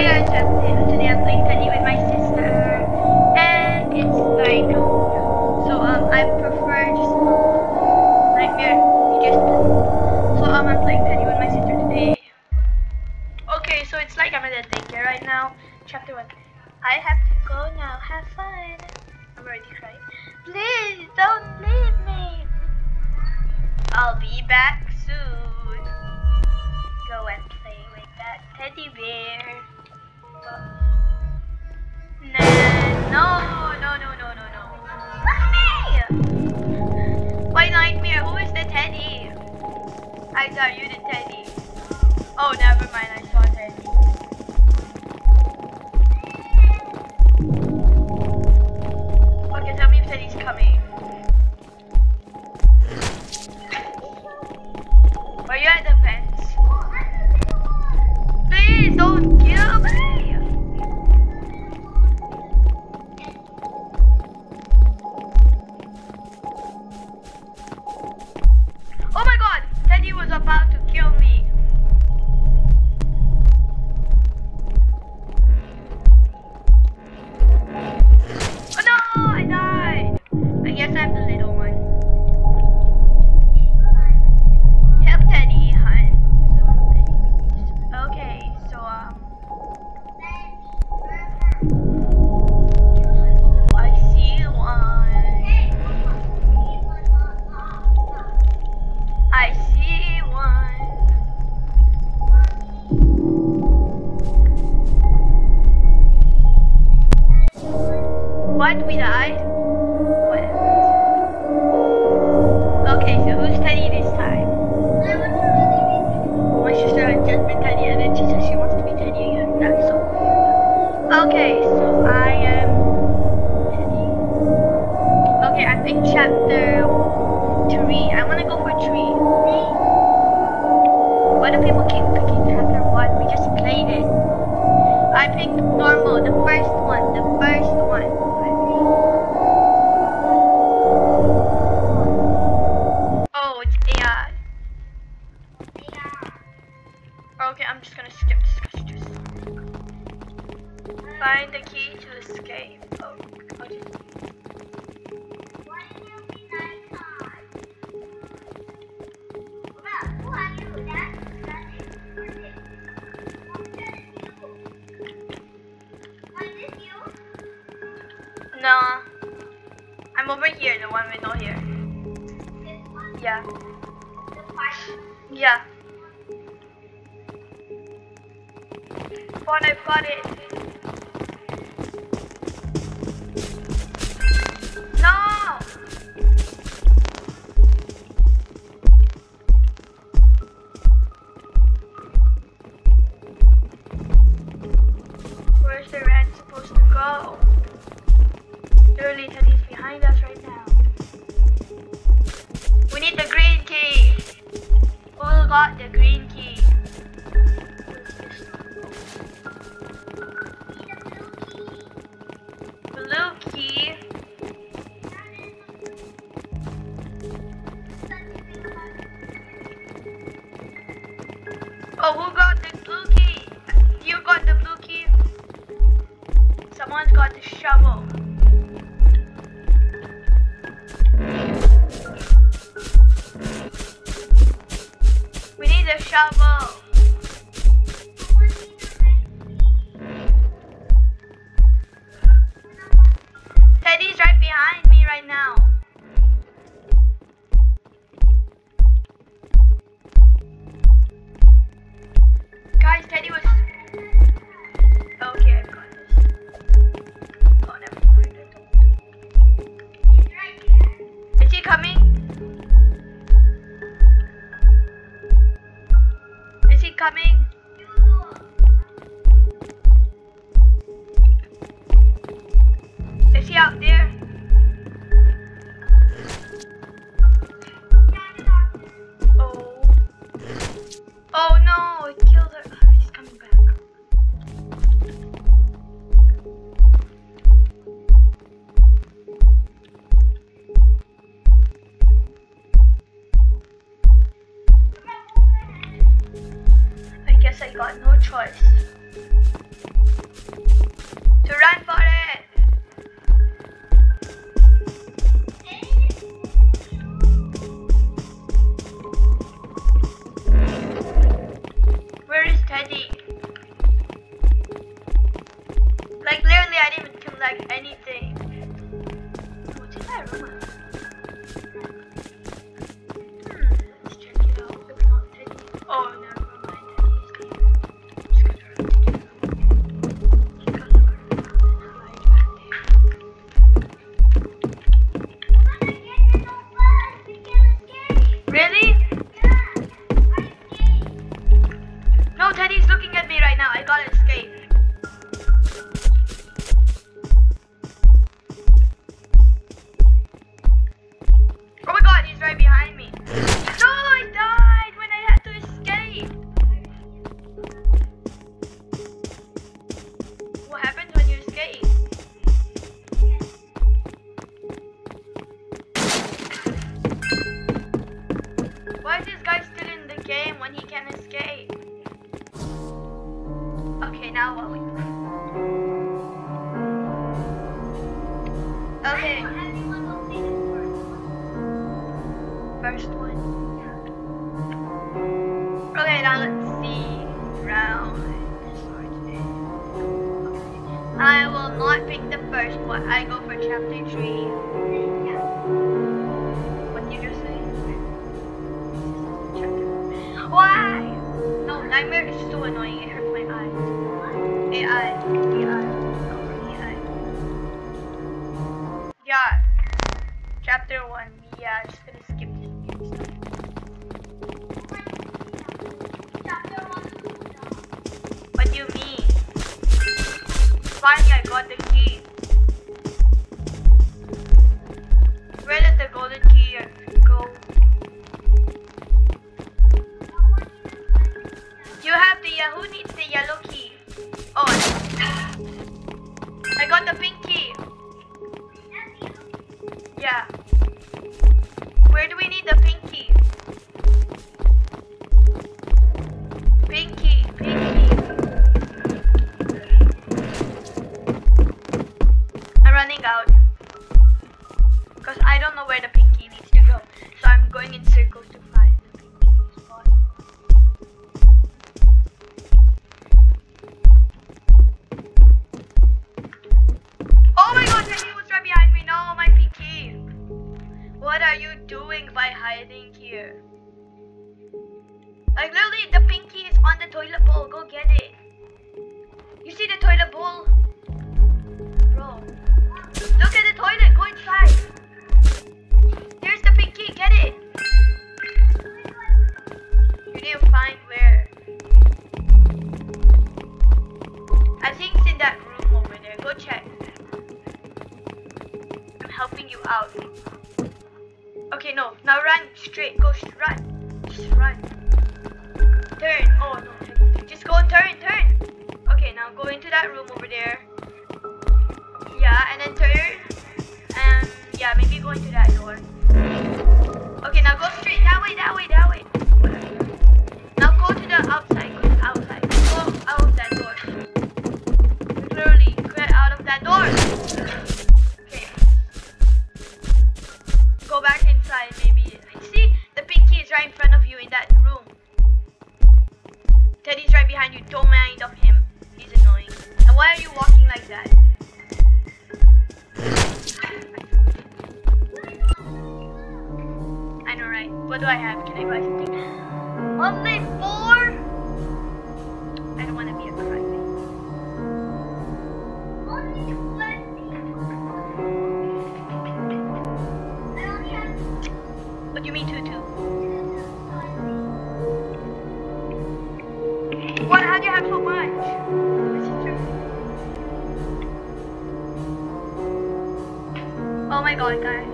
Guys, I'm, today I'm playing Teddy with my sister, and it's like, so um, I prefer just Nightmare, you just, so um, I'm playing Teddy with my sister today. Okay, so it's like I'm at a daycare right now, chapter 1. I have to go now, have fun. I'm already crying. Please, don't leave me. I'll be back soon. Go and play with that teddy bear. No, no, no, no, no, no. Mommy! Why nightmare? Who is the teddy? I thought you the teddy. Oh, never mind. I What? We died? What? Okay, so who's Teddy this time? My sister had just been Teddy and then she says she wants to be Teddy again. That's so weird. Okay, so I am Teddy. Okay, I picked chapter three. I wanna go for three. Why do people keep picking chapter one? We just played it. I picked normal, the first one, the first one. Okay, I'm just gonna skip this. Just find the key to escape. Oh, just- No, I'm over here. The one window here. Yeah. Yeah. Fun, I got it. Oh, who got the blue key? You got the blue key? Someone's got the shovel. We need a shovel. I got no choice. To run for it! first one. Yeah. Okay, now let's see. Round. I will not pick the first one. I go for chapter 3. Yeah. What did you say? Why? No, Nightmare is so annoying. It hurts my eyes. AI. AI. AI. Yeah. Chapter 1. Finally, I got the Because I don't know where the pinky needs to go. So I'm going in circles to find the pinky spot. Oh my god, Teddy was right behind me. No, my pink key. What are you doing by hiding here? Like literally, the pink key is on the toilet bowl. Go get it. You see the toilet bowl? Bro. Look at the toilet. Go inside. Get it. You need to find where. I think it's in that room over there. Go check. I'm helping you out. Okay, no. Now run straight. Go run. Just run. Turn. Oh no. Just go turn, turn. Okay, now go into that room over there. Yeah, and then turn. And yeah, maybe go into that door. Okay, now go straight. That way, that way, that way. Now go to the outside. Go to the outside. Go out of that door. Literally, get out of that door. What do I have? Can I buy something? Only four? I don't want to be a crybaby. What do you mean tutu? What? How do you have so much? This is true. Oh my god, guys.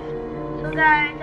So guys,